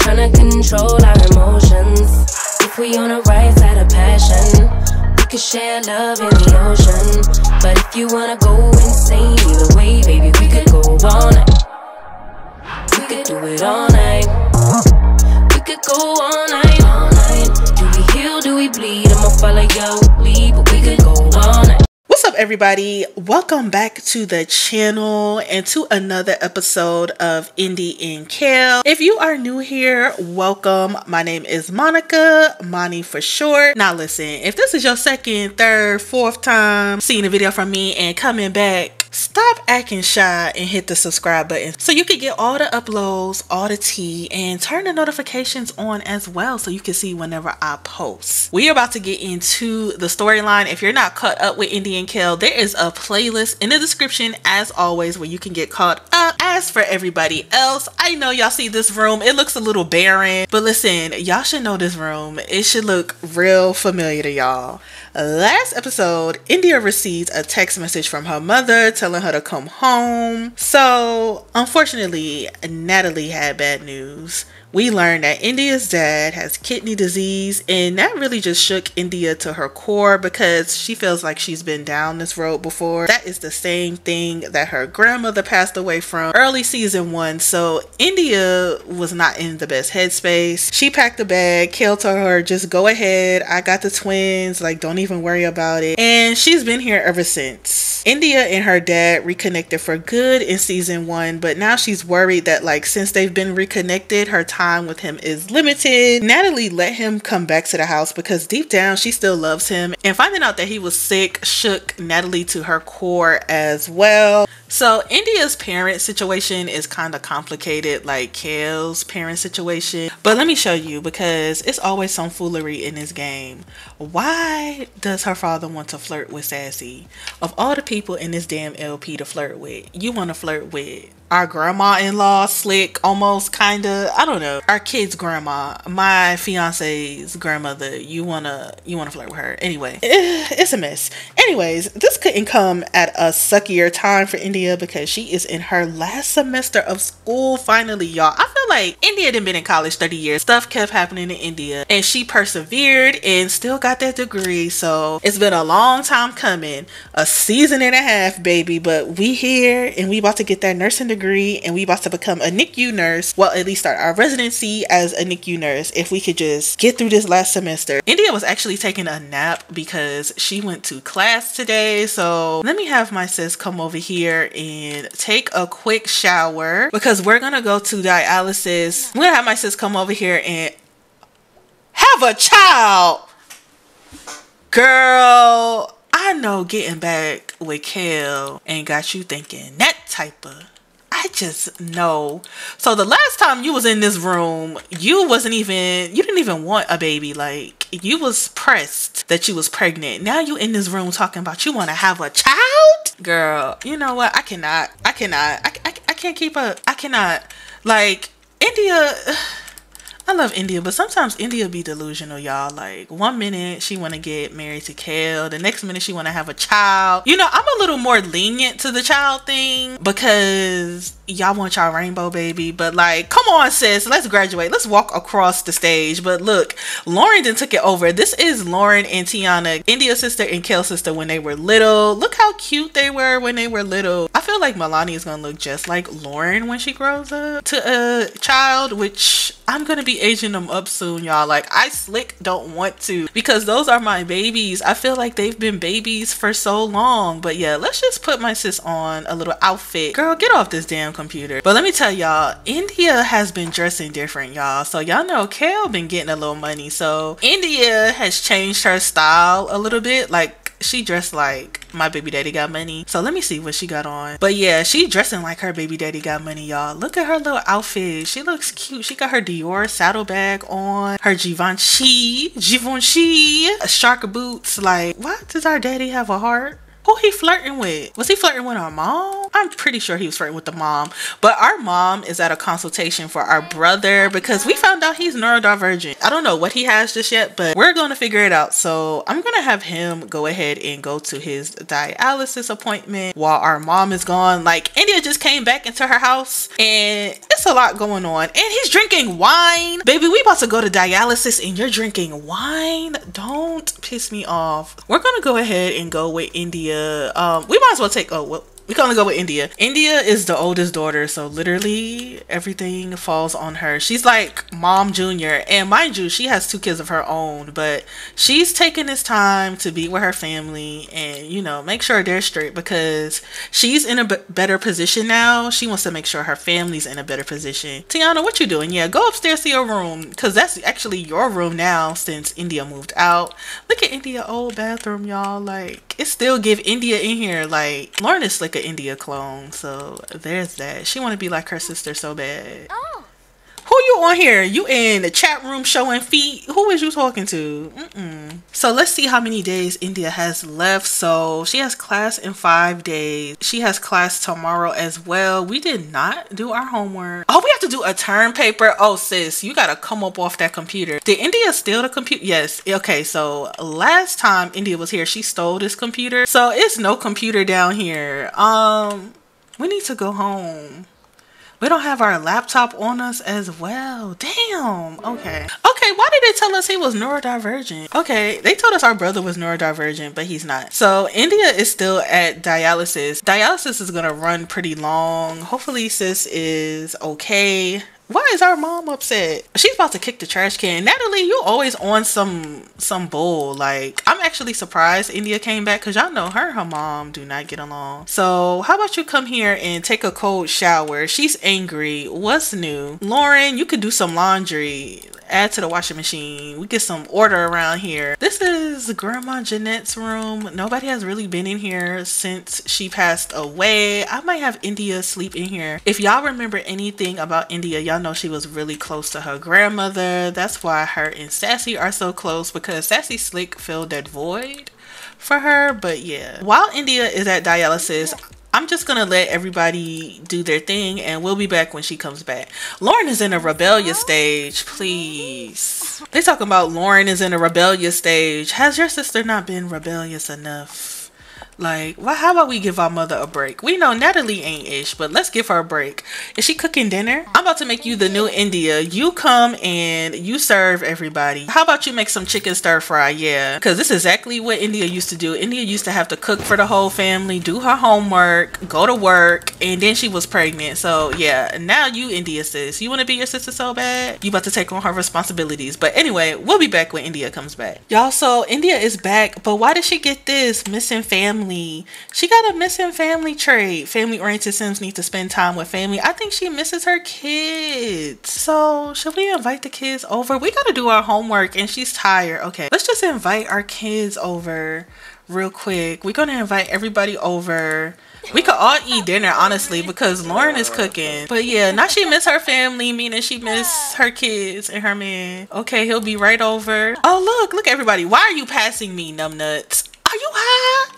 Trying to control our emotions. If we on the right side of passion, we could share love in the ocean. But if you wanna go insane, either way, baby, we could go all night. We could do it all night. We could go all night, all night. Do we heal? Do we bleed? I'ma follow your lead, but we could go up, everybody? Welcome back to the channel and to another episode of Indi and Khale. If you are new here, welcome. My name is Monica, Moni for short. Now, listen, if this is your second, third, fourth time seeing a video from me and coming back, stop acting shy and hit the subscribe button so you can get all the uploads, all the tea, and turn the notifications on as well so you can see whenever I post. We are about to get into the storyline. If you're not caught up with Indi and Khale, there is a playlist in the description as always where you can get caught up. As for everybody else, I know y'all see this room. It looks a little barren, but listen, y'all should know this room. It should look real familiar to y'all. Last episode, India receives a text message from her mother telling her to come home. So, unfortunately, Natalie had bad news we learned that India's dad has kidney disease, and that really just shook India to her core because she feels like she's been down this road before. That is the same thing that her grandmother passed away from early season one. So India was not in the best headspace. She packed a bag. Khale told her, just go ahead. I got the twins. Like, don't even worry about it. And she's been here ever since. India and her dad reconnected for good in season one, but now she's worried that, like, since they've been reconnected, her time time with him is limited. Natalie let him come back to the house because deep down she still loves him. And finding out that he was sick shook Natalie to her core as well. So India's parent situation is kind of complicated like Khale's parent situation. But let me show you because it's always some foolery in this game. Why does her father want to flirt with Sassy? Of all the people in this damn LP to flirt with, you want to flirt with our grandma-in-law slick almost kind of i don't know our kids grandma my fiance's grandmother you want to you want to flirt with her. Anyway it's a mess. Anyways this couldn't come at a suckier time for india because she is in her last semester of school finally y'all. I feel like india didn't been in college 30 years. Stuff kept happening in india and she persevered and still got that degree. So it's been a long time coming a season and a half baby but we here and we about to get that nursing degree degree and we about to become a NICU nurse. Well, at least start our residency as a NICU nurse if we could just get through this last semester. India was actually taking a nap because she went to class today. So let me have my sis come over here and take a quick shower because we're gonna go to dialysis. I'm gonna have my sis come over here and have a child. Girl, I know getting back with Khale ain't got you thinking that type of I just know. So the last time you was in this room, you wasn't even you didn't even want a baby. Like you was pressed that you was pregnant. Now you in this room talking about you want to have a child, girl. You know what? I cannot. I cannot. I, I, I can't keep up. I cannot. Like India. I love India, but sometimes India be delusional, y'all. Like one minute she want to get married to Khale, the next minute she want to have a child. You know, I'm a little more lenient to the child thing because y'all want y'all rainbow baby, but like, come on, sis, let's graduate. Let's walk across the stage. But look, Lauren then took it over. This is Lauren and Tiana, India's sister and Khale's sister when they were little. Look how cute they were when they were little. I feel like Milani is gonna look just like Lauren when she grows up to a child, which I'm gonna be aging them up soon, y'all. Like, I slick don't want to because those are my babies. I feel like they've been babies for so long. But yeah, let's just put my sis on a little outfit. Girl, get off this damn computer. But let me tell y'all, India has been dressing different, y'all. So y'all know Khale been getting a little money. So India has changed her style a little bit. Like she dressed like my baby daddy got money. So let me see what she got on. But yeah, she dressing like her baby daddy got money, y'all. Look at her little outfit. She looks cute. She got her Dior saddlebag on, her Givenchy, Givenchy, shark boots. Like, what? Does our daddy have a heart? Who he flirting with? Was he flirting with our mom? I'm pretty sure he was flirting with the mom. But our mom is at a consultation for our brother because we found out he's neurodivergent. I don't know what he has just yet, but we're going to figure it out. So I'm going to have him go ahead and go to his dialysis appointment while our mom is gone. Like India just came back into her house and it's a lot going on. And he's drinking wine. Baby, we about to go to dialysis and you're drinking wine. Don't piss me off. We're going to go ahead and go with India Um, we might as well take. Oh, well, we can only go with India. India is the oldest daughter, so literally everything falls on her. She's like mom junior, and mind you, she has two kids of her own, but she's taking this time to be with her family and you know make sure they're straight because she's in a better position now. She wants to make sure her family's in a better position. Tiana, what you doing? Yeah, go upstairs to your room because that's actually your room now since India moved out. Look at India old bathroom, y'all. Like it still give India in here. Like Lauren is like like an India clone. So there's that. She want to be like her sister so bad. Oh. Who you on here? You in the chat room showing feet? Who is you talking to? Mm-mm. So let's see how many days India has left. So she has class in five days. She has class tomorrow as well. We did not do our homework. Oh, we have to do a term paper. Oh, sis, you gotta come up off that computer. Did India steal the computer? Yes. Okay, so last time India was here, she stole this computer. So it's no computer down here. Um, we need to go home. We don't have our laptop on us as well. Damn. Okay. Okay, why did they tell us he was neurodivergent? Okay, they told us our brother was neurodivergent, but he's not. So India is still at dialysis. Dialysis is gonna run pretty long. Hopefully sis is okay. Why is our mom upset? She's about to kick the trash can. Natalie, you always on some some bull. Like I'm actually surprised India came back because y'all know her and her mom do not get along. So how about you come here and take a cold shower? She's angry. What's new? Lauren, you could do some laundry add to the washing machine. We get some order around here. This is Grandma Jeanette's room. Nobody has really been in here since she passed away. I might have India sleep in here. If y'all remember anything about India, y'all know she was really close to her grandmother. That's why her and Sassy are so close because Sassy Slick filled that void for her. But yeah, while India is at dialysis, I'm just gonna let everybody do their thing and we'll be back when she comes back. Lauren is in a rebellious stage, please. They talking about Lauren is in a rebellious stage. Has your sister not been rebellious enough? Like, well, how about we give our mother a break? We know Natalie ain't ish, but let's give her a break. Is she cooking dinner? I'm about to make you the new India. You come and you serve everybody. How about you make some chicken stir fry? Yeah, because this is exactly what India used to do. India used to have to cook for the whole family, do her homework, go to work, and then she was pregnant. So yeah, now you India sis. You want to be your sister so bad? You about to take on her responsibilities. But anyway, we'll be back when India comes back. Y'all, so India is back, but why did she get this missing family? Family. She got a missing family trait. Family oriented Sims need to spend time with family. I think she misses her kids. So, should we invite the kids over? We got to do our homework and she's tired. Okay, let's just invite our kids over real quick. We're going to invite everybody over. We could all eat dinner, honestly, because Lauren is cooking. But yeah, now she miss her family, meaning she miss her kids and her man. Okay, he'll be right over. Oh, look, look, everybody. Why are you passing me, numbnuts? Are you high?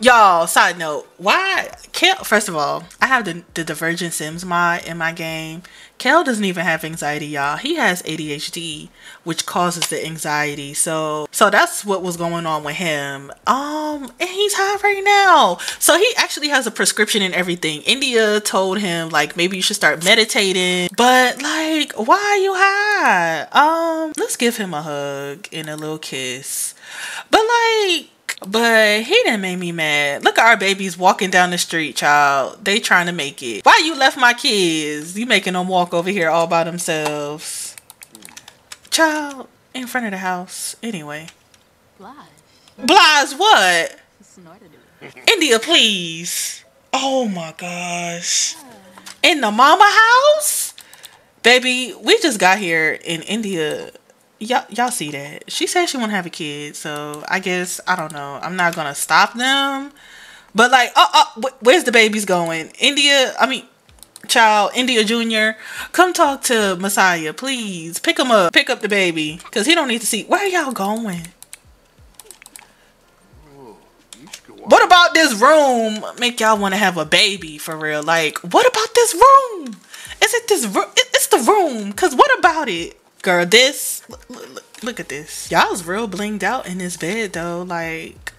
Y'all, side note, why Kel first of all, I have the, the Divergent Sims mod in my game. Kel doesn't even have anxiety, y'all. He has ADHD, which causes the anxiety. So so that's what was going on with him. Um, and he's high right now. So he actually has a prescription and everything. India told him like maybe you should start meditating. But like, why are you high? Um, let's give him a hug and a little kiss. But like but he didn't make me mad. Look at our babies walking down the street, child. They trying to make it. Why you left my kids? You making them walk over here all by themselves. Child, in front of the house. Anyway. Blige. Blige what? India, please. Oh my gosh. In the mama house? Baby, we just got here in India y'all y'all see that she said she want to have a kid so i guess i don't know i'm not gonna stop them but like oh, oh where's the babies going india i mean child india junior come talk to messiah please pick him up pick up the baby because he don't need to see where y'all going What about this room make y'all want to have a baby for real? Like, what about this room? Is it this room? It's the room. Cause what about it, girl? This look, look, at this. Y'all's real blinged out in this bed though. Like,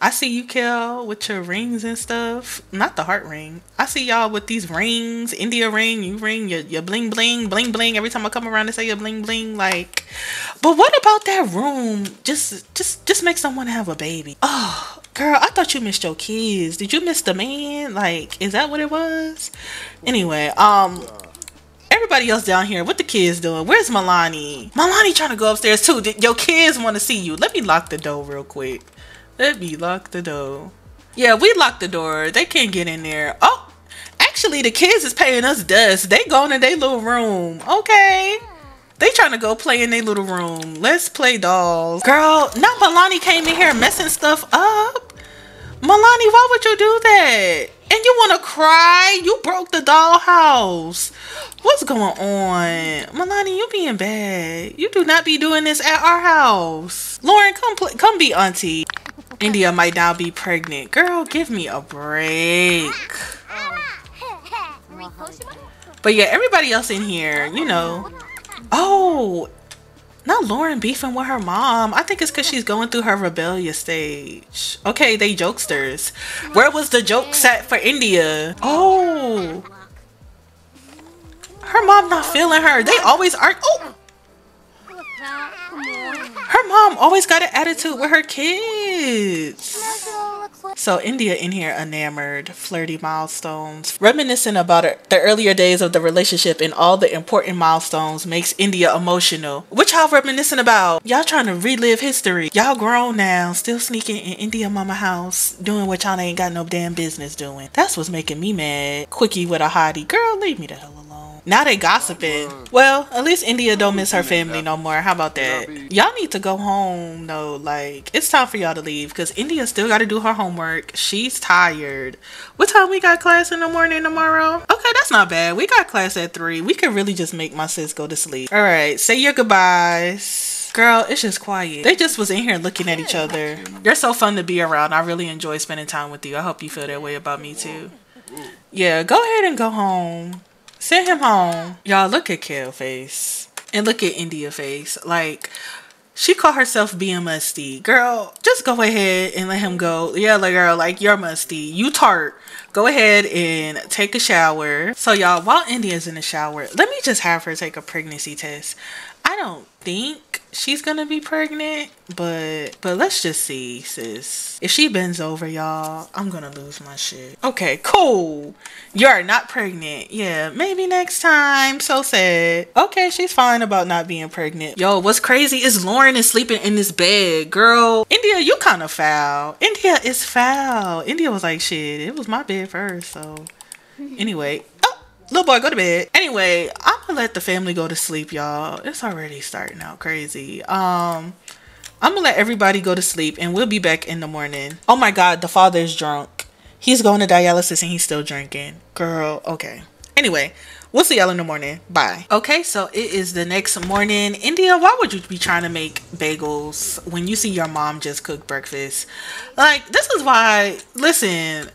I see you, Kel, with your rings and stuff. Not the heart ring. I see y'all with these rings, India ring, you ring, your, your bling bling, bling bling. Every time I come around and say your bling bling, like. But what about that room? Just, just, just make someone have a baby. Oh, girl, I thought you missed your kids. Did you miss the man? Like, is that what it was? Anyway, um. Everybody else down here, what the kids doing? Where's Milani? Milani trying to go upstairs too. Your kids want to see you? Let me lock the door real quick. Let me lock the door. Yeah, we locked the door. They can't get in there. Oh, actually, the kids is paying us dust. They going in their little room. Okay. They trying to go play in their little room. Let's play dolls. Girl, now Milani came in here messing stuff up. Milani, why would you do that? And you want to cry? You broke the dollhouse. What's going on? Milani, you being bad. You do not be doing this at our house. Lauren, come play, come be auntie. India might now be pregnant. Girl, give me a break. But yeah, everybody else in here, you know. Oh, not Lauren beefing with her mom. I think it's because she's going through her rebellious stage. Okay, they jokesters. Where was the joke set for India? Oh. Her mom not feeling her. They always are. Oh. Her mom always got an attitude with her kids. So India in here enamored, flirty milestones, reminiscing about her, the earlier days of the relationship and all the important milestones makes India emotional. What y'all reminiscing about? Y'all trying to relive history. Y'all grown now, still sneaking in India mama house, doing what y'all ain't got no damn business doing. That's what's making me mad. Quickie with a hottie. Girl, leave me the hell alone. Now they gossiping. Well, at least India don't miss her family no more. How about that? Y'all need to go home though. Like it's time for y'all to leave because India still got to do her homework. She's tired. What time we got class in the morning tomorrow? Okay, that's not bad. We got class at three. We could really just make my sis go to sleep. All right, say your goodbyes. Girl, it's just quiet. They just was in here looking at each other. You're so fun to be around. I really enjoy spending time with you. I hope you feel that way about me too. Yeah, go ahead and go home. Send him home. Y'all look at Kel face. And look at India face. Like she called herself being musty. Girl, just go ahead and let him go. Yeah, like girl, like you're musty. You tart. Go ahead and take a shower. So y'all, while India's in the shower, let me just have her take a pregnancy test. I don't think she's gonna be pregnant, but but let's just see, sis. If she bends over, y'all, I'm gonna lose my shit. Okay, cool. You're not pregnant. Yeah, maybe next time. So sad. Okay, she's fine about not being pregnant. Yo, what's crazy is Lauren is sleeping in this bed. Girl, India, you kind of foul. India is foul. India was like, shit, it was my bed first, so. Anyway, Little boy, go to bed. Anyway, I'm gonna let the family go to sleep, y'all. It's already starting out crazy. Um, I'm gonna let everybody go to sleep and we'll be back in the morning. Oh my god, the father's drunk. He's going to dialysis and he's still drinking. Girl, okay. Anyway, we'll see y'all in the morning. Bye. Okay, so it is the next morning. India, why would you be trying to make bagels when you see your mom just cook breakfast? Like, this is why, listen,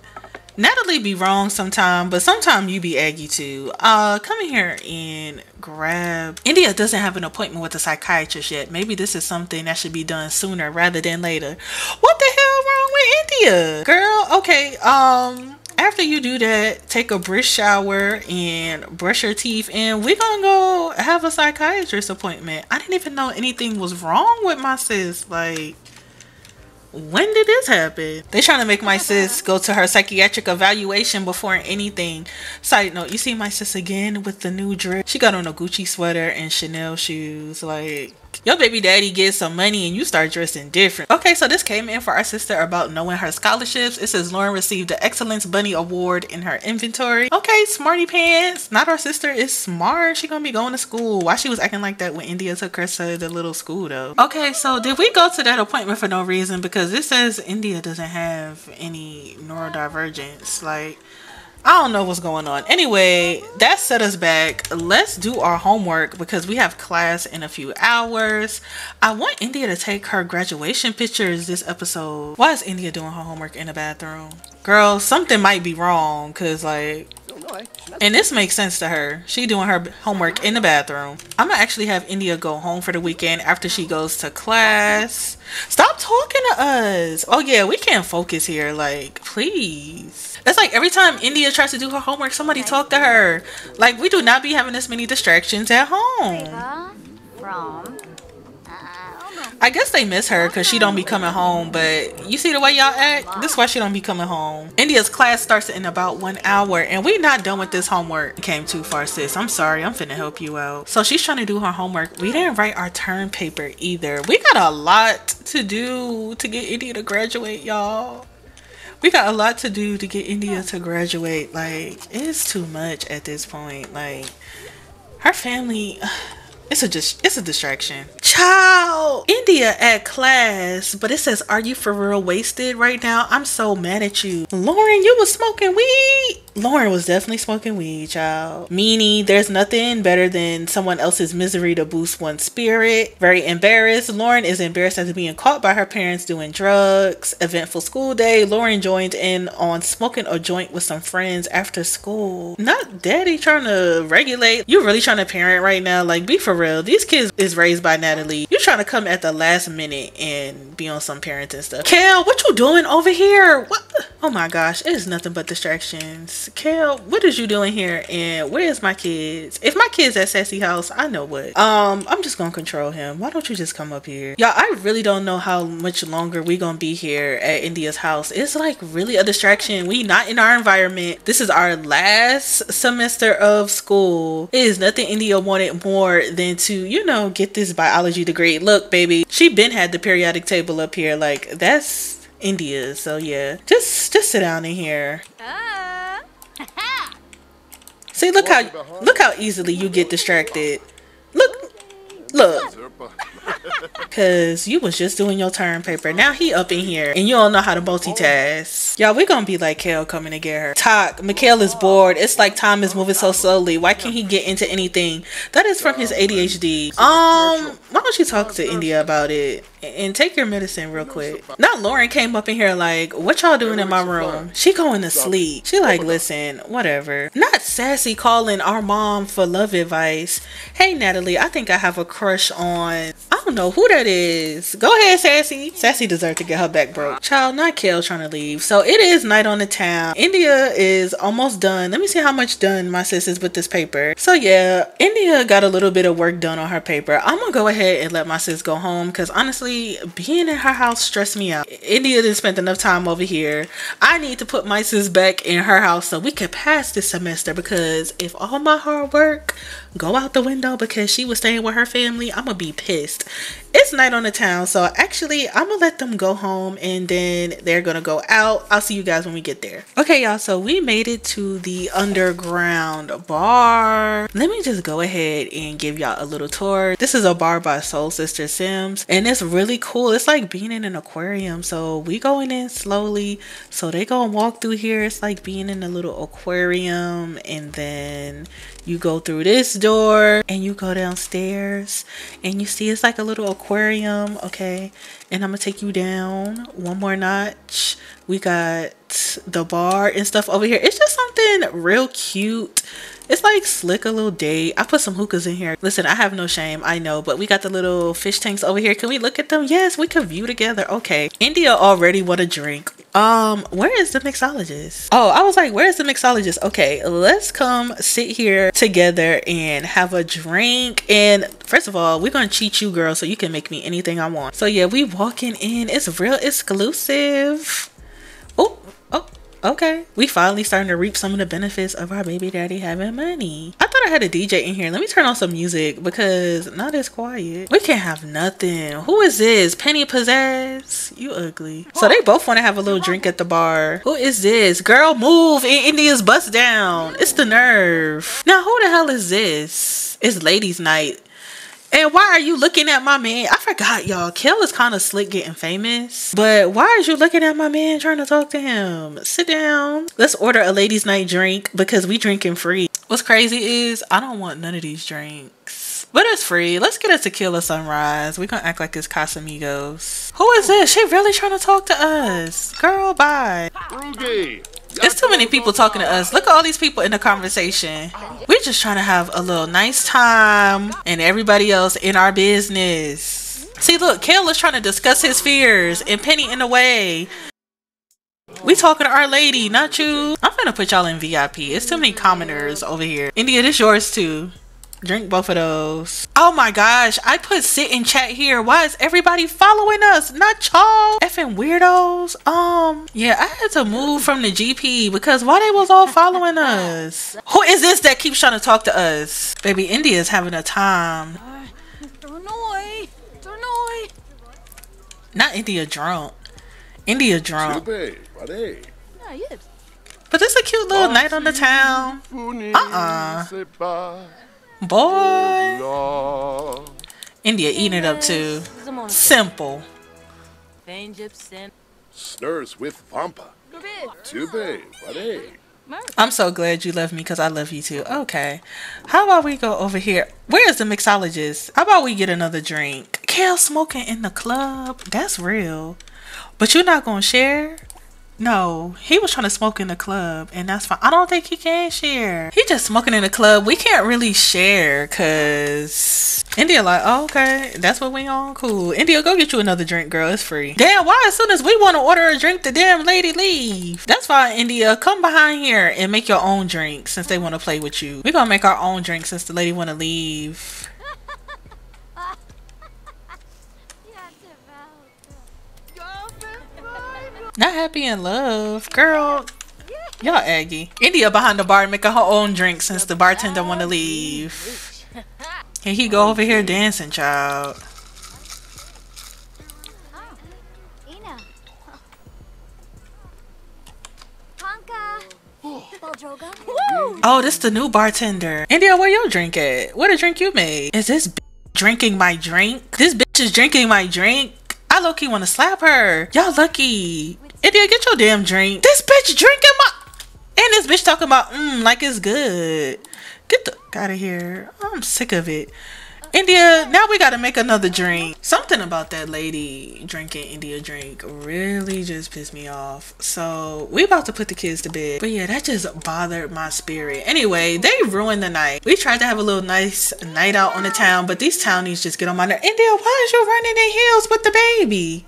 Natalie be wrong sometime, but sometimes you be aggy too. Uh, come in here and grab. India doesn't have an appointment with a psychiatrist yet. Maybe this is something that should be done sooner rather than later. What the hell wrong with India, girl? Okay, um, after you do that, take a brisk shower and brush your teeth, and we're gonna go have a psychiatrist appointment. I didn't even know anything was wrong with my sis. Like, when did this happen? They trying to make my sis go to her psychiatric evaluation before anything. Side note, you see my sis again with the new drip. She got on a Gucci sweater and Chanel shoes. Like, your baby daddy gets some money and you start dressing different. Okay, so this came in for our sister about knowing her scholarships. It says Lauren received the Excellence Bunny Award in her inventory. Okay, smarty pants. Not our sister is smart. She gonna be going to school. Why she was acting like that when India took her to the little school though? Okay, so did we go to that appointment for no reason? Because it says India doesn't have any neurodivergence. Like, I don't know what's going on. Anyway, that set us back. Let's do our homework because we have class in a few hours. I want India to take her graduation pictures this episode. Why is India doing her homework in the bathroom? Girl, something might be wrong because, like, and this makes sense to her. She doing her homework in the bathroom. I'm gonna actually have India go home for the weekend after she goes to class. Stop talking to us. Oh yeah, we can't focus here. Like, please. It's like every time India tries to do her homework, somebody talk to her. Like, we do not be having this many distractions at home. From I guess they miss her because she don't be coming home. But you see the way y'all act. This is why she don't be coming home. India's class starts in about one hour, and we not done with this homework. came too far, sis. I'm sorry. I'm finna help you out. So she's trying to do her homework. We didn't write our term paper either. We got a lot to do to get India to graduate, y'all. We got a lot to do to get India to graduate. Like it's too much at this point. Like her family. It's a just it's a distraction. Child, India at class, but it says, "Are you for real wasted right now?" I'm so mad at you, Lauren. You was smoking weed. Lauren was definitely smoking weed, child. Meanie, there's nothing better than someone else's misery to boost one's spirit. Very embarrassed. Lauren is embarrassed after being caught by her parents doing drugs. Eventful school day. Lauren joined in on smoking a joint with some friends after school. Not daddy trying to regulate. You're really trying to parent right now? Like, be for real. These kids is raised by Natalie. You're trying to come at the last minute and be on some parenting stuff. Khale, what you doing over here? What? Oh my gosh, it is nothing but distractions. Kel, what is you doing here? And where's my kids? If my kids at Sassy House, I know what. Um, I'm just gonna control him. Why don't you just come up here? Y'all, I really don't know how much longer we gonna be here at India's house. It's like really a distraction. We not in our environment. This is our last semester of school. It is nothing India wanted more than to, you know, get this biology degree. Look, baby, she been had the periodic table up here. Like that's India. So yeah, just just sit down in here. Ah. See, look how look how easily you get distracted. Look, look. Cause you was just doing your term paper. Now he up in here and you don't know how to multitask. Y'all, we gonna be like Khale coming to get her. Talk. Mikhail is bored. It's like time is moving so slowly. Why can't he get into anything? That is from his ADHD. Um, why don't you talk to India about it? and take your medicine real quick. Now Lauren came up in here like, what y'all doing in my room? She going to sleep. She like, listen, whatever. Not sassy calling our mom for love advice. Hey Natalie, I think I have a crush on I don't know who that is. Go ahead, Sassy. Sassy deserved to get her back broke. Child, not Khale trying to leave. So it is night on the town. India is almost done. Let me see how much done my sis is with this paper. So yeah, India got a little bit of work done on her paper. I'm gonna go ahead and let my sis go home because honestly, being in her house stressed me out. India didn't spend enough time over here. I need to put my sis back in her house so we can pass this semester because if all my hard work go out the window because she was staying with her family, I'm gonna be pissed. It's night on the town, so actually, I'm gonna let them go home and then they're gonna go out. I'll see you guys when we get there. Okay, y'all, so we made it to the underground bar. Let me just go ahead and give y'all a little tour. This is a bar by Soul Sister Sims, and it's really cool. It's like being in an aquarium. So we going in slowly. So they gonna walk through here. It's like being in a little aquarium, and then you go through this door and you go downstairs and you see it's like a little aquarium okay and i'm gonna take you down one more notch we got the bar and stuff over here it's just something real cute it's like slick a little date. I put some hookahs in here. Listen, I have no shame. I know, but we got the little fish tanks over here. Can we look at them? Yes, we can view together. Okay. India already want a drink. Um, where is the mixologist? Oh, I was like, where's the mixologist? Okay, let's come sit here together and have a drink. And first of all, we're gonna cheat you, girl, so you can make me anything I want. So yeah, we walking in. It's real exclusive. Okay. We finally starting to reap some of the benefits of our baby daddy having money. I thought I had a DJ in here. Let me turn on some music because not as quiet. We can't have nothing. Who is this? Penny Pizzazz? You ugly. So they both want to have a little drink at the bar. Who is this? Girl, move. India's bust down. It's the nerve. Now, who the hell is this? It's ladies night And why are you looking at my man? I forgot, y'all. Kel is kind of slick getting famous. But why are you looking at my man trying to talk to him? Sit down. Let's order a ladies' night drink because we drinking free. What's crazy is I don't want none of these drinks. But it's free. Let's get a tequila sunrise. we gonna act like it's Casamigos. Who is this? She really trying to talk to us. Girl, bye. Rugi. There's too many people talking to us. Look at all these people in the conversation. We're just trying to have a little nice time and everybody else in our business. See, look, Khale is trying to discuss his fears and Penny in the way. We talking to our lady, not you. I'm gonna put y'all in VIP. It's too many commoners over here. India, this yours too. Drink both of those. Oh my gosh, I put sit in chat here. Why is everybody following us? Not y'all. Effing weirdos. Um, yeah, I had to move from the GP because why they was all following us? Who is this that keeps trying to talk to us? Baby, India's having a time. Tornoy! Tornoy! Not India drunk. India drunk. Sube. Vale. Yes. But this a cute little night on the town. Funi Uh-uh. Sepa Boy. India eating it up too. Simple. Snurs with Vampa. Tube. I'm so glad you love me because I love you too. Okay. How about we go over here? Where's the mixologist? How about we get another drink? Khale smoking in the club. That's real. But you're not going to share? No, he was trying to smoke in the club, and that's fine. I don't think he can share. He just smoking in the club. We can't really share because India like, oh, okay, that's what we on. Cool. India, go get you another drink, girl. It's free. Damn, why as soon as we want to order a drink, the damn lady leave? That's fine, India. Come behind here and make your own drink since they want to play with you. We gonna make our own drink since the lady want to leave. Not happy in love, girl. Y'all aggy. India behind the bar making her own drink since the bartender want to leave. Here he go over here dancing, child. Ina. Oh, this the new bartender. India, where your drink at? What a drink you made? Is this drinking my drink? This bitch is drinking my drink. I low key want to slap her. Y'all lucky. India, get your damn drink. This bitch drinking my. And this bitch talking about mmm like it's good. Get the out of here. I'm sick of it. India, now we gotta make another drink. Something about that lady drinking India drink really just pissed me off. So we about to put the kids to bed. But yeah, that just bothered my spirit. Anyway, they ruined the night. We tried to have a little nice night out on the town, but these townies just get on my nerves. India, why is you running in heels with the baby?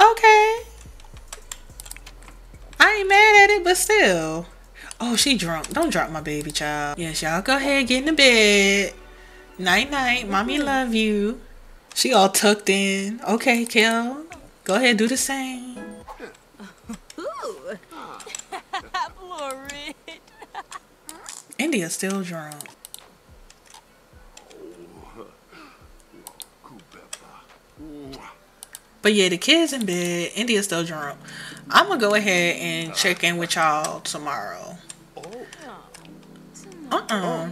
Okay. I ain't mad at it, but still. Oh, she drunk. Don't drop my baby child. Yes, y'all go ahead, get in the bed. Night night. Mommy mm-hmm. love you. She all tucked in. Okay, Kel. Go ahead, do the same. Florid. India still drunk. But yeah, the kids in bed. India's still drunk. I'm gonna go ahead and check in with y'all tomorrow. Oh. Uh-uh.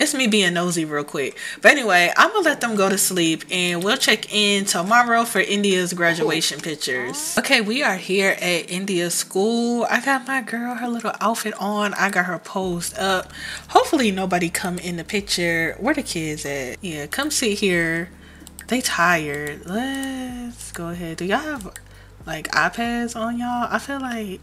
It's me being nosy real quick. But anyway, I'm gonna let them go to sleep and we'll check in tomorrow for India's graduation pictures. Okay, we are here at India's school. I got my girl her little outfit on. I got her posed up. Hopefully nobody come in the picture. Where the kids at? Yeah, come sit here. They tired. Let's go ahead. Do y'all have like iPads on y'all? I feel like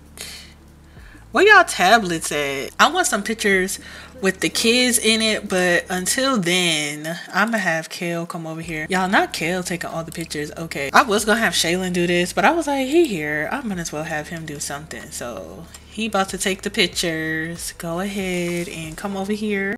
where y'all tablets at? I want some pictures with the kids in it, but until then, I'm gonna have Khale come over here. Y'all, not Khale taking all the pictures. Okay, I was gonna have Shaylin do this, but I was like, he here. I might as well have him do something. So he about to take the pictures. Go ahead and come over here.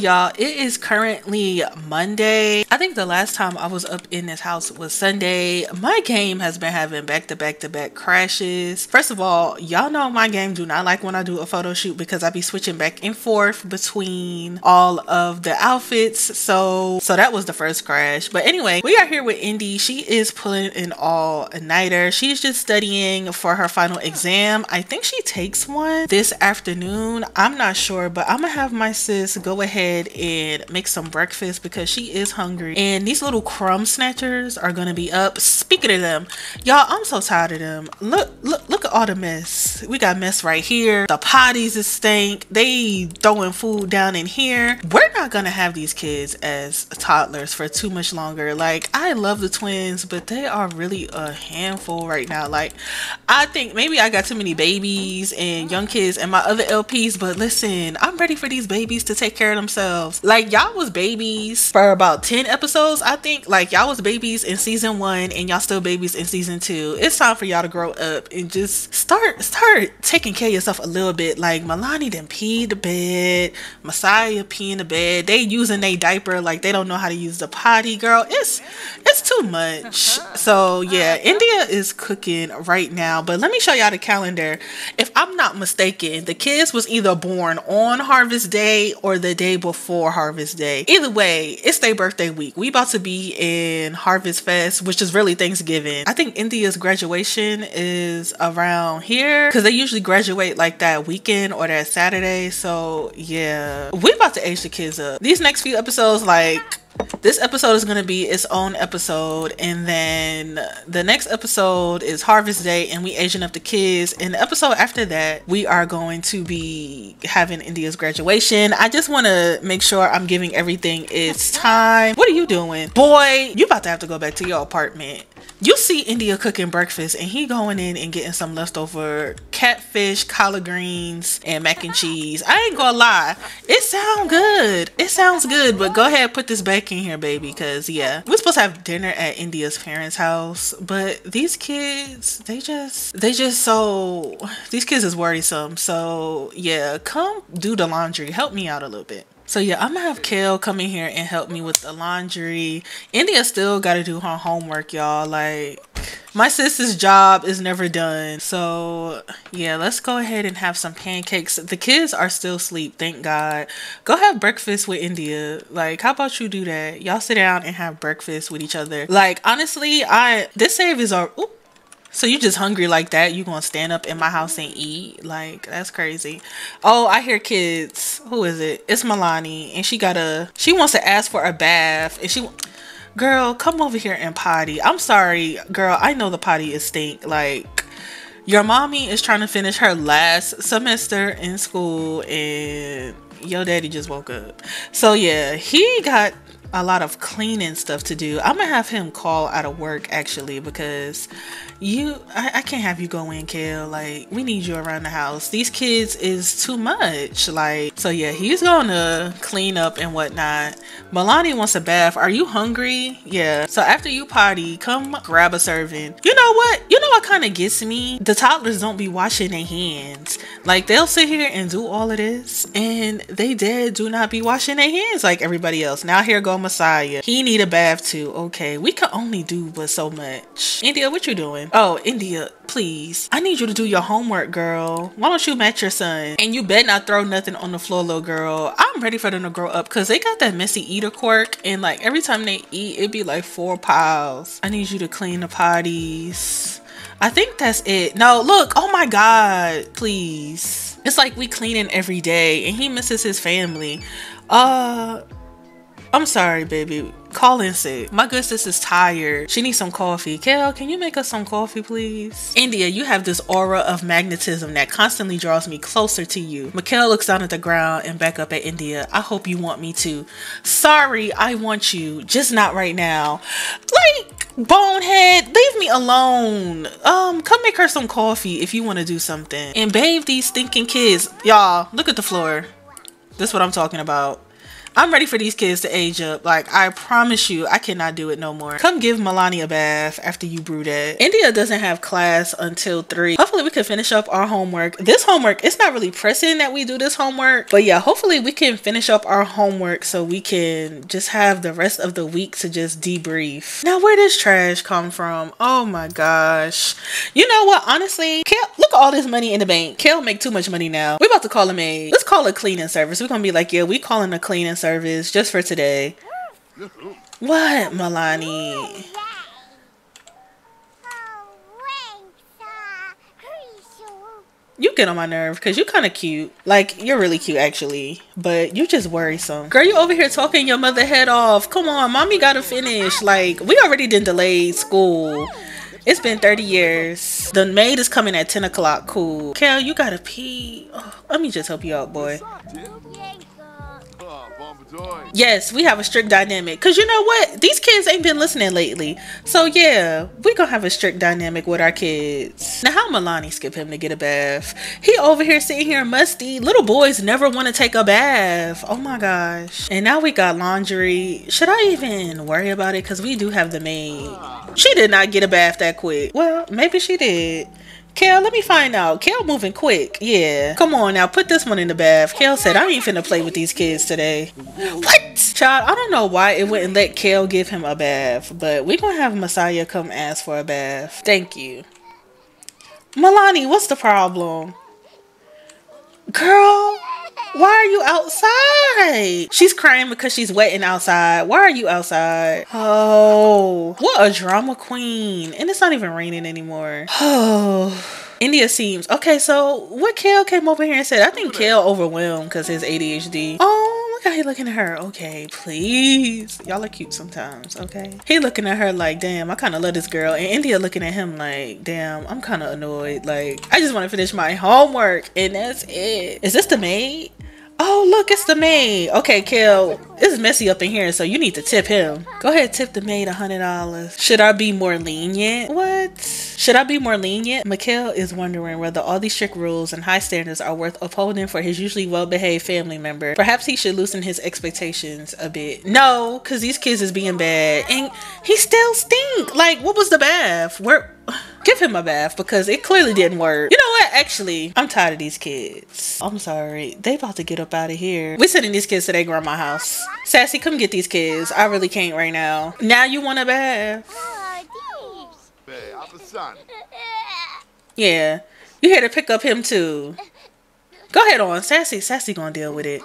So it is currently Monday. I think the last time I was up in this house was Sunday. My game has been having back to back to back crashes. First of all, y'all know my game do not like when I do a photo shoot because I be switching back and forth between all of the outfits. So so that was the first crash. But anyway, we are here with Indi. She is pulling an all-nighter. She's just studying for her final exam. I think she takes one this afternoon. I'm not sure, but I'm gonna have my sis go ahead and make some breakfast because she is hungry. And these little crumb snatchers are gonna be up. Speaking of them, y'all, I'm so tired of them. Look, look, look at all the mess. We got mess right here. The potties is stank. They throwing food down in here. We're not gonna have these kids as toddlers for too much longer. Like, I love the twins, but they are really a handful right now. Like, I think maybe I got too many babies and young kids and my other LPs, but listen, I'm ready for these babies to take care of themselves. Like y'all was babies for about 10 episodes, I think. Like y'all was babies in season one and y'all still babies in season two. It's time for y'all to grow up and just start start taking care of yourself a little bit. Like Milani then pee the bed, Messiah pee in the bed. They using a diaper like they don't know how to use the potty, girl. It's it's too much. Uh-huh. So uh-huh. yeah, India is cooking right now. But let me show y'all the calendar. If I'm not mistaken, the kids was either born on Harvest Day or the day before Harvest Day. Either way, it's their birthday week. We about to be in Harvest Fest, which is really Thanksgiving. I think India's graduation is around here because they usually graduate like that weekend or that Saturday. So yeah, we about to age the kids up. These next few episodes, like this episode is going to be its own episode and then the next episode is harvest day and we aging up the kids. And the episode after that we are going to be having india's graduation. I just want to make sure i'm giving everything its time. What are you doing? Boy you about to have to go back to your apartment you see India cooking breakfast and he going in and getting some leftover catfish, collard greens, and mac and cheese. I ain't gonna lie. It sounds good. It sounds good, but go ahead put this back in here, baby, cause yeah. We're supposed to have dinner at India's parents' house, but these kids, they just they just so these kids is worrisome. So yeah, come do the laundry. Help me out a little bit. So yeah, I'm gonna have Khale come in here and help me with the laundry. India still gotta do her homework, y'all. Like my sister's job is never done. So yeah, let's go ahead and have some pancakes. The kids are still asleep, thank God. Go have breakfast with India. Like, how about you do that? Y'all sit down and have breakfast with each other. Like, honestly, I this save is our oop, so you just hungry like that? You gonna stand up in my house and eat? Like that's crazy. Oh, I hear kids. Who is it? It's Milani, and she got a. She wants to ask for a bath, and she. Girl, come over here and potty. I'm sorry, girl. I know the potty is stink. Like your mommy is trying to finish her last semester in school, and your daddy just woke up. So yeah, he got a lot of cleaning stuff to do. I'm gonna have him call out of work actually because you I, I can't have you go in Khale. Like we need you around the house. These kids is too much. Like so yeah he's gonna clean up and whatnot. Milani wants a bath. Are you hungry? Yeah. So after you potty come grab a serving. You know what? You know what kind of gets me? The toddlers don't be washing their hands. Like they'll sit here and do all of this and they dead do not be washing their hands like everybody else. Now here go Messiah. He need a bath too. Okay we can only do but so much. India what you doing Oh, India, please. I need you to do your homework, girl. Why don't you match your son? And you better not throw nothing on the floor, little girl. I'm ready for them to grow up because they got that messy eater quirk. And like every time they eat, it'd be like four piles. I need you to clean the potties. I think that's it. No, look. Oh my God. Please. It's like we cleaning every day and he misses his family. Uh, I'm sorry, baby. Call in sick. My good sis is tired. She needs some coffee. Kel, can you make us some coffee, please? India, you have this aura of magnetism that constantly draws me closer to you. Mikhail looks down at the ground and back up at India. I hope you want me to. Sorry, I want you. Just not right now. Like, bonehead, leave me alone. Um, come make her some coffee if you want to do something. And bathe these stinking kids. Y'all, look at the floor. That's what I'm talking about. I'm ready for these kids to age up. Like, I promise you, I cannot do it no more. Come give Milani a bath after you brew that. Indi doesn't have class until 3. Hopefully, we can finish up our homework. This homework, it's not really pressing that we do this homework. But yeah, hopefully, we can finish up our homework so we can just have the rest of the week to just debrief. Now, where does trash come from? Oh my gosh. You know what? Honestly, Khale, look at all this money in the bank. Khale make too much money now. We about to call a. Let's call a cleaning service. We're gonna be like, yeah, we calling a cleaning service just for today. What, Milani? You get on my nerve because you kind of cute. Like, you're really cute, actually. But you just worrisome. Girl, you over here talking your mother head off. Come on, mommy gotta finish. Like, we already did delayed school. It's been 30 years. The maid is coming at 10 o'clock. Cool. Khale, you gotta pee. Oh, let me just help you out, boy. Yes, we have a strict dynamic. Cause you know what? These kids ain't been listening lately. So yeah, we gonna have a strict dynamic with our kids. Now how Milani skip him to get a bath? He over here sitting here musty. Little boys never want to take a bath. Oh my gosh. And now we got laundry. Should I even worry about it? Cause we do have the maid. She did not get a bath that quick. Well, maybe she did. Khale, let me find out. Khale moving quick. Yeah. Come on now, put this one in the bath. Khale said, I ain't finna play with these kids today. What? Child, I don't know why it wouldn't let Khale give him a bath, but we gonna have Messiah come ask for a bath. Thank you. Milani, what's the problem? Girl, why are you outside? She's crying because she's wetting outside. Why are you outside? Oh, what a drama queen. And it's not even raining anymore. Oh. Indi seems okay. So what Khale came over here and said? I think Khale overwhelmed because his ADHD. Oh, look how he looking at her. Okay, please. Y'all are cute sometimes. Okay. He looking at her like, damn, I kind of love this girl, and Indi looking at him like, damn, I'm kind of annoyed. Like, I just want to finish my homework, and that's it. Is this the maid? Oh, look, it's the maid. Okay, Khale, it's messy up in here, so you need to tip him. Go ahead, tip the maid a $100. Should I be more lenient? What? Should I be more lenient? Mikhail is wondering whether all these strict rules and high standards are worth upholding for his usually well-behaved family member. Perhaps he should loosen his expectations a bit. No, because these kids is being bad. And he still stink. Like, what was the bath? Where... Give him a bath because it clearly didn't work. You know what? Actually, I'm tired of these kids. I'm sorry. They about to get up out of here. We're sending these kids to their grandma house. Sassy, come get these kids. I really can't right now. Now you want a bath? Yeah. You here to pick up him too. Go ahead on. Sassy, Sassy gonna deal with it.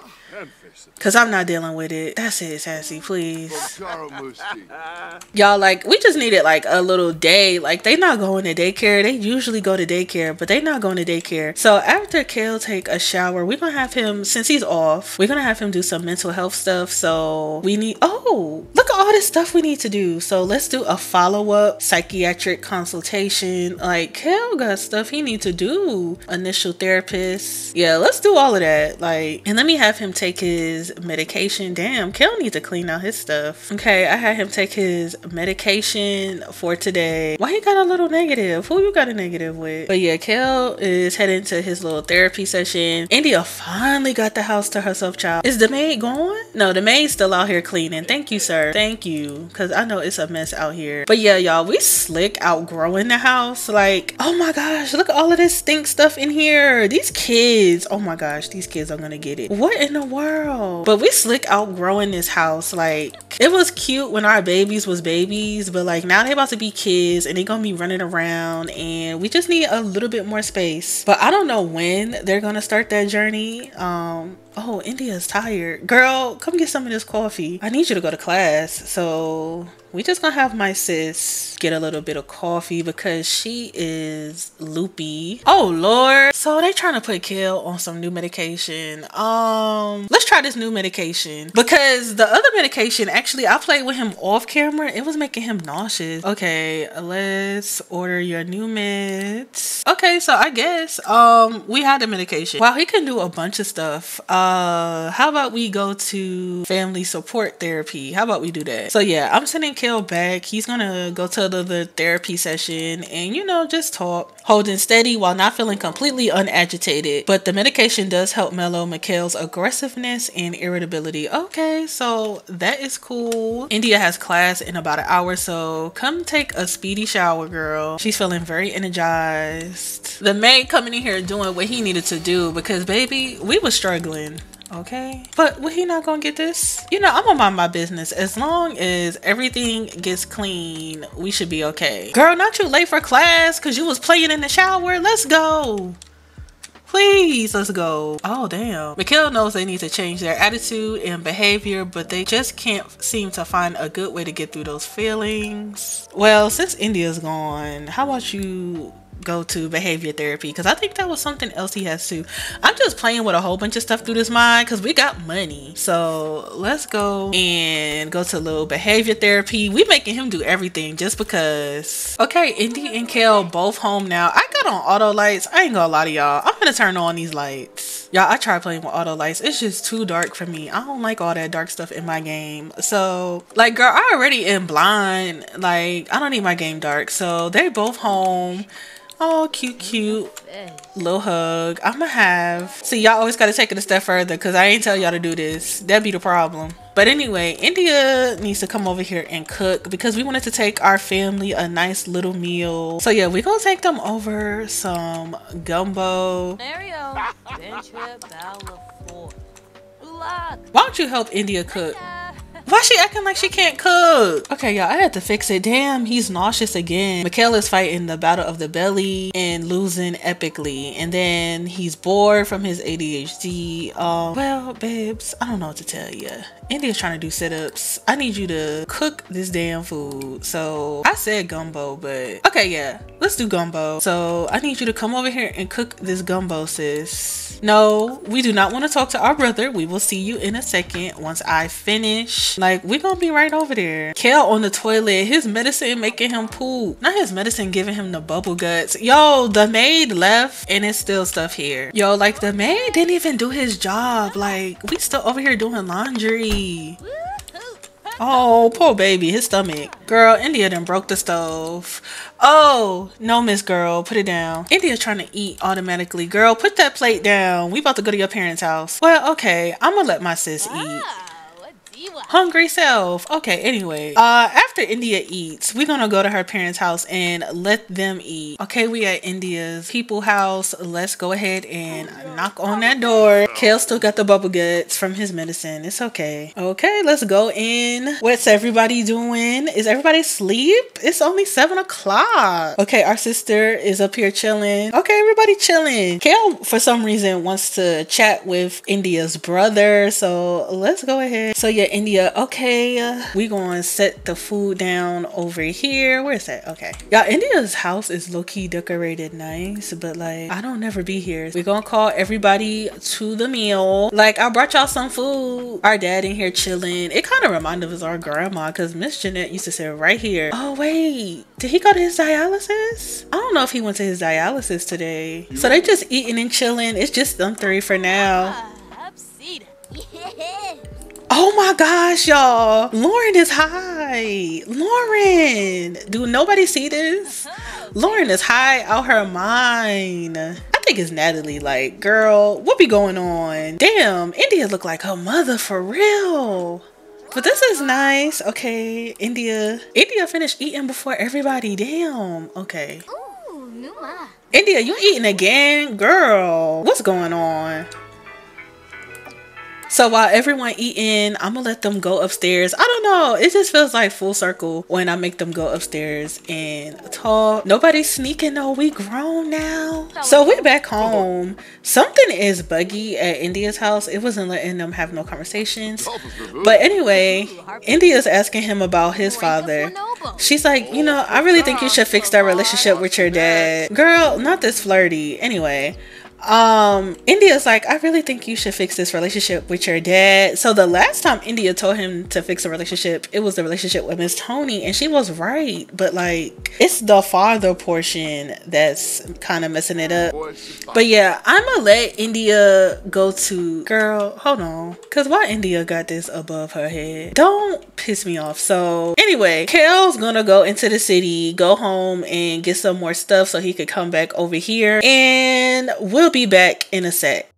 Cause I'm not dealing with it. That's it, Sassy, please. Y'all like we just needed like a little day. Like they not going to daycare. They usually go to daycare, but they not going to daycare. So after Khale take a shower, we're gonna have him since he's off, we're gonna have him do some mental health stuff. So we need oh look at all this stuff we need to do. So let's do a follow-up psychiatric consultation. Like Khale got stuff he need to do. Initial therapist. Yeah, let's do all of that. Like and let me have him take his medication. Damn, Khale needs to clean out his stuff. Okay, I had him take his medication for today. Why he got a little negative? Who you got a negative with? But yeah, Khale is heading to his little therapy session. Indi finally got the house to herself, child. Is the maid gone? No, the maid's still out here cleaning. Thank you, sir. Thank you. Cause I know it's a mess out here. But yeah, y'all, we slick outgrowing the house. Like, oh my gosh, look at all of this stink stuff in here. These kids, oh my gosh, these kids are gonna get it. What in the world? But we slick outgrowing this house. Like, it was cute when our babies was babies, but like now they about to be kids and they gonna be running around and we just need a little bit more space. But I don't know when they're gonna start that journey. Um, oh, Indi's tired. Girl, come get some of this coffee. I need you to go to class. So we just gonna have my sis get a little bit of coffee because she is loopy. Oh Lord. So they trying to put Khale on some new medication. Um, let's try this new medication because the other medication actually I played with him off camera. It was making him nauseous. Okay, let's order your new meds. Okay, so I guess um we had the medication. Wow, he can do a bunch of stuff. Uh how about we go to family support therapy? How about we do that? So yeah, I'm sending Back. He's gonna go to the therapy session and you know just talk, holding steady while not feeling completely unagitated. But the medication does help mellow Mikhail's aggressiveness and irritability. Okay, so that is cool. Indi has class in about an hour, so come take a speedy shower, girl. She's feeling very energized. The maid coming in here doing what he needed to do because baby, we was struggling okay. But will he not gonna get this? You know i'm gonna mind my business. As long as everything gets clean we should be okay. Girl not you late for class because you was playing in the shower. Let's go. Please let's go. Oh damn. Mikhail knows they need to change their attitude and behavior but they just can't seem to find a good way to get through those feelings. Well since Indi's gone how about you go to behavior therapy because I think that was something else he has to. I'm just playing with a whole bunch of stuff through this mind because we got money. So let's go and go to a little behavior therapy. We making him do everything just because. Okay, Indi and Khale both home now. I got on auto lights. I ain't gonna lie to y'all. I'm gonna turn on these lights. Y'all, I tried playing with auto lights. It's just too dark for me. I don't like all that dark stuff in my game. So, like, girl, I already am blind. Like, I don't need my game dark. So, they both home. Oh, cute, cute. Little hug. I'm gonna have. See, y'all always gotta take it a step further because I ain't tell y'all to do this. That'd be the problem. But anyway, Indi needs to come over here and cook because we wanted to take our family a nice little meal. So yeah, we gonna take them over some gumbo. Why don't you help Indi cook? Why she acting like she can't cook? Okay, y'all, I had to fix it. Damn, he's nauseous again. Michaela's fighting the battle of the belly and losing epically. And then he's bored from his ADHD. Um, well, babes, I don't know what to tell you. Indi's trying to do sit-ups. I need you to cook this damn food. So I said gumbo, but okay, yeah, let's do gumbo. So I need you to come over here and cook this gumbo, sis. No, we do not want to talk to our brother. We will see you in a second once I finish. Like, we gonna be right over there. Khale on the toilet. His medicine making him poop. Not his medicine giving him the bubble guts. Yo, the maid left and it's still stuff here. Yo, like the maid didn't even do his job. Like, we still over here doing laundry. Oh, poor baby, his stomach. Girl, Indi done broke the stove. Oh, no, Miss Girl, put it down. Indi's trying to eat automatically. Girl, put that plate down. We about to go to your parents' house. Well, okay, I'm gonna let my sis eat. Hungry self. Okay, anyway. Uh after Indi eats, we're gonna go to her parents' house and let them eat. Okay, we at Indi's people house. Let's go ahead and knock on that door. Khale still got the bubble guts from his medicine. It's okay. Okay, let's go in. What's everybody doing? Is everybody asleep? It's only seven o'clock. Okay, our sister is up here chilling. Okay, everybody chilling. Khale, for some reason, wants to chat with Indi's brother. So let's go ahead. So yeah, Indi, okay, we gonna set the food down over here. Where is that? Okay. Y'all, Indi's house is low-key decorated nice, but like, I don't never be here. we gonna call everybody to the meal. Like, I brought y'all some food. Our dad in here chilling. It kind of reminded us of our grandma because Miss Jeanette used to sit right here. Oh, wait. Did he go to his dialysis? I don't know if he went to his dialysis today. So they just eating and chilling. It's just them three for now. Oh my gosh, y'all. Lauren is high. Lauren. Do nobody see this? Uh-huh. Lauren is high out her mind. I think it's Natalie. Like, girl, what be going on? Damn, Indi look like her mother for real. But this is nice. Okay, Indi. Indi finished eating before everybody. Damn. Okay. Ooh, Numa. Indi, you eating again? Girl, what's going on? So while everyone eating, I'm gonna let them go upstairs. I don't know. It just feels like full circle when I make them go upstairs and talk. Nobody's sneaking though. We grown now. So we're back home. Something is buggy at Indi's house. It wasn't letting them have no conversations. But anyway, Indi's asking him about his father. She's like, you know, I really think you should fix that relationship with your dad. Girl, not this flirty. Anyway, um Indi's like i really think you should fix this relationship with your dad. So the last time Indi told him to fix a relationship it was the relationship with miss tony and she was right. But like it's the father portion that's kind of messing it up. But yeah i'm gonna let Indi go to girl hold on. Because why Indi got this above her head? Don't piss me off. So anyway Khale's gonna go into the city go home and get some more stuff so he could come back over here. And we'll be back in a sec.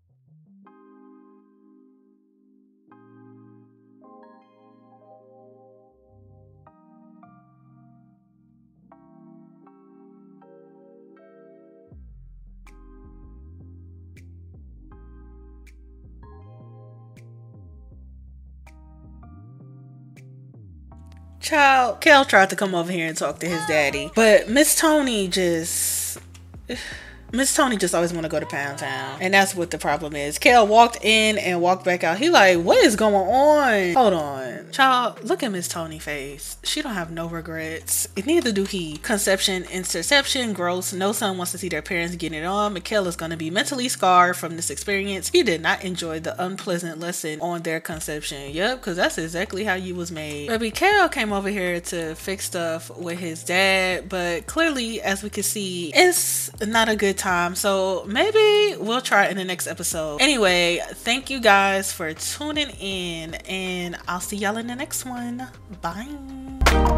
Child, Khale tried to come over here and talk to his daddy, but Miss Tony just. Miss Tony just always want to go to Pound Town. And that's what the problem is. Khale walked in and walked back out. He like, what is going on? Hold on. Child, look at Miss Tony face. She don't have no regrets. And neither do he. Conception, interception, gross. No son wants to see their parents getting it on. Mikhail is going to be mentally scarred from this experience. He did not enjoy the unpleasant lesson on their conception. Yep, because that's exactly how you was made. Baby Khale came over here to fix stuff with his dad. But clearly, as we can see, it's not a good time. So maybe we'll try in the next episode. Anyway, thank you guys for tuning in, and I'll see y'all in the next one. Bye.